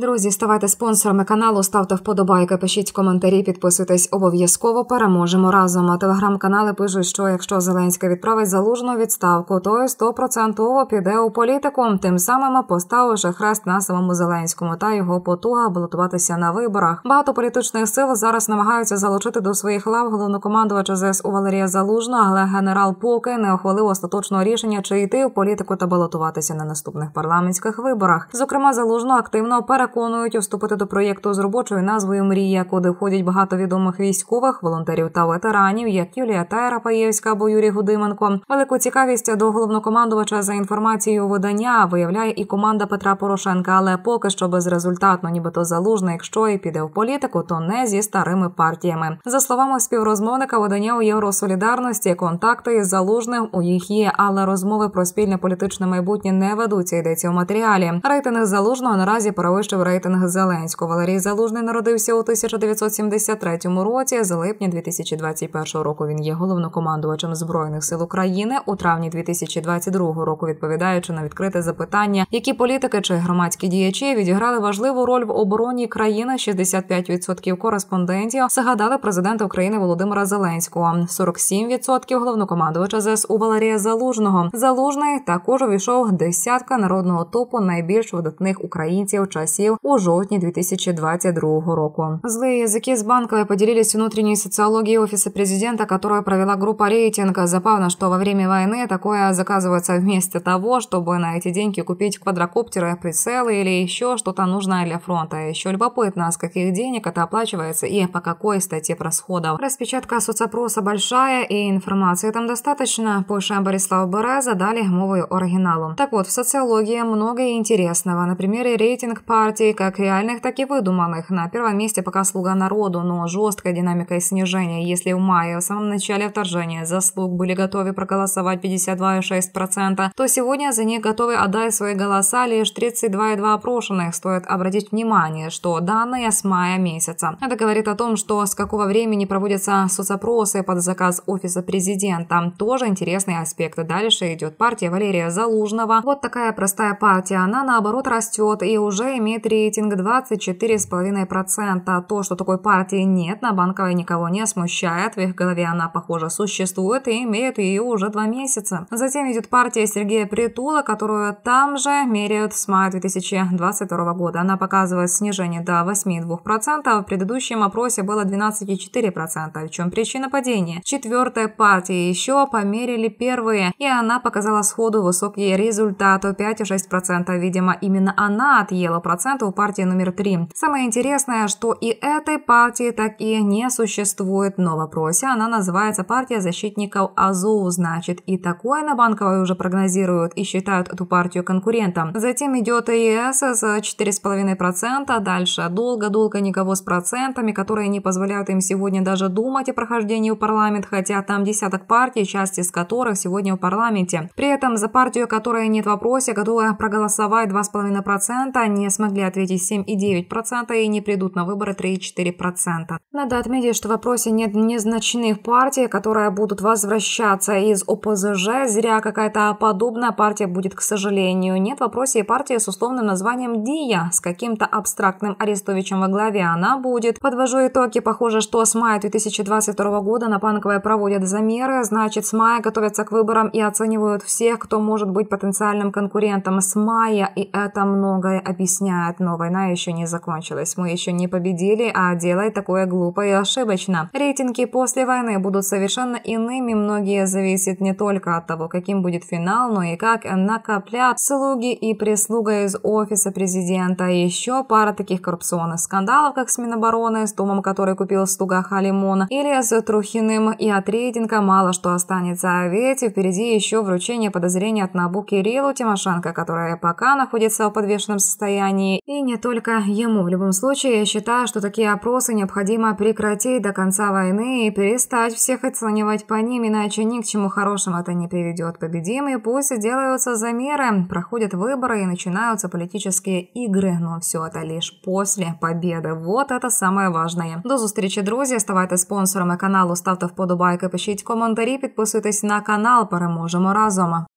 Друзі, ставайте спонсорами каналу, ставте вподобайки, пишіть коментарі, підписуйтесь обов'язково. Переможемо разом. А телеграм-канали пишуть, що якщо Зеленський відправить залужну відставку, то стопроцентово піде у політику. Тим самим поставивши хрест на самому Зеленському та його потуга балотуватися на виборах. Багато політичних сил зараз намагаються залучити до своїх лав головнокомандувача ЗСУ Валерія Залужного, але генерал поки не ухвалив остаточного рішення, чи йти в політику та балотуватися на наступних парламентських виборах. Зокрема, залужно активно переконують вступити до проєкту з робочою назвою Мрія, куди входять багато відомих військових, волонтерів та ветеранів, як Юлія Тайра Паєвська або Юрій Гудименко. Велику цікавість до головнокомандувача за інформацією видання виявляє і команда Петра Порошенка, але поки що безрезультатно, нібито залужний, якщо і піде в політику, то не зі старими партіями. За словами співрозмовника видання у Євросолідарності, контакти із залужним у їх є, але розмови про спільне політичне майбутнє не ведуться. Йдеться у матеріалі. Рейтинг залужного наразі перевищив рейтинг Зеленського. Валерій Залужний народився у 1973 році. З липня 2021 року він є головнокомандувачем збройних сил України. У травні 2022 року, відповідаючи на відкрите запитання, які політики чи громадські діячі відіграли важливу роль в обороні країни. 65% кореспондентів згадали президента України Володимира Зеленського, 47% головнокомандувача ЗСУ Валерія Залужного. Залужний також увійшов десятка народного топу найбільш видатних українців часів у жовтні 2022 року. Злые языки с банковой поделились внутренней социологией офиса президента, которая провела группа рейтинга. Забавно, что во время войны такое заказывается вместо того, чтобы на эти деньги купить квадрокоптеры, прицелы или еще что-то нужное для фронта. Еще любопытно, с каких денег это оплачивается и по какой статье расходов. Распечатка соцопроса большая и информации там достаточно. Польша Борислав Береза дали мовою оригиналу. Так вот, в социологии много интересного. На примере рейтинг партий как реальных, так и выдуманных. На первом месте пока «Слуга народу», но жесткая динамика снижения. Если в мае, в самом начале вторжения, заслуг были готовы проголосовать 52,6%, то сегодня за них готовы отдать свои голоса лишь 32,2 опрошенных. Стоит обратить внимание, что данные с мая месяца. Это говорит о том, что с какого времени проводятся соцопросы под заказ офиса президента. Тоже интересный аспект. Дальше идет партия Валерия Залужного. Вот такая простая партия. Она наоборот растет и уже имеет рейтинг 24,5%. То, что такой партии нет, на банковой никого не смущает. В их голове она, похоже, существует и имеют ее уже два месяца. Затем идет партия Сергея Притула, которую там же меряют с мая 2022 года. Она показывает снижение до 8,2%. В предыдущем опросе было 12,4%. В чем причина падения? Четвертая партия еще померили первые, и она показала сходу высокий результат 5,6%. Видимо, именно она отъела проценты у партии номер три. Самое интересное, что и этой партии так и не существует, но в вопросе она называется партия защитников АЗУ, значит и такое на банковой уже прогнозируют и считают эту партию конкурентом. Затем идет ЕС с 4,5%, дальше долго-долго никого с процентами, которые не позволяют им сегодня даже думать о прохождении в парламент, хотя там десяток партий, часть из которых сегодня в парламенте. При этом за партию, которая нет в вопросе, готова проголосовать 2,5%, не смогли ответить 7,9% и не придут на выборы 3,4%. Надо отметить, что в вопросе нет незначных партий, которые будут возвращаться из ОПЗЖ. Зря какая-то подобная партия будет, к сожалению. Нет в вопросе и партии с условным названием «Дия» с каким-то абстрактным Арестовичем во главе. Она будет. Подвожу итоги. Похоже, что с мая 2022 года на Панковой проводят замеры. Значит, с мая готовятся к выборам и оценивают всех, кто может быть потенциальным конкурентом с мая. И это многое объясняет. Но война еще не закончилась. Мы еще не победили, а делать такое глупо и ошибочно. Рейтинги после войны будут совершенно иными. Многие зависят не только от того, каким будет финал, но и как накоплят слуги и прислуга из офиса президента. Еще пара таких коррупционных скандалов, как с Минобороны, с домом, который купил в Стугах Алимон, или с Трухиным, и от рейтинга мало что останется. А ведь впереди еще вручение подозрения от Набу Кириллу Тимошенко, которая пока находится в подвешенном состоянии. И не только ему. В любом случае, я считаю, что такие опросы необходимо прекратить до конца войны и перестать всех оценивать по ним, иначе ни к чему хорошему это не приведет. Победимые пусть делаются замеры, проходят выборы и начинаются политические игры, но все это лишь после победы. Вот это самое важное. До зустрічі, друзі. Ставайте спонсорами каналу, ставте вподобайки, пишіть коментарі, підписуйтесь на канал. Переможемо разом.